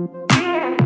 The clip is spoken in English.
Yeah.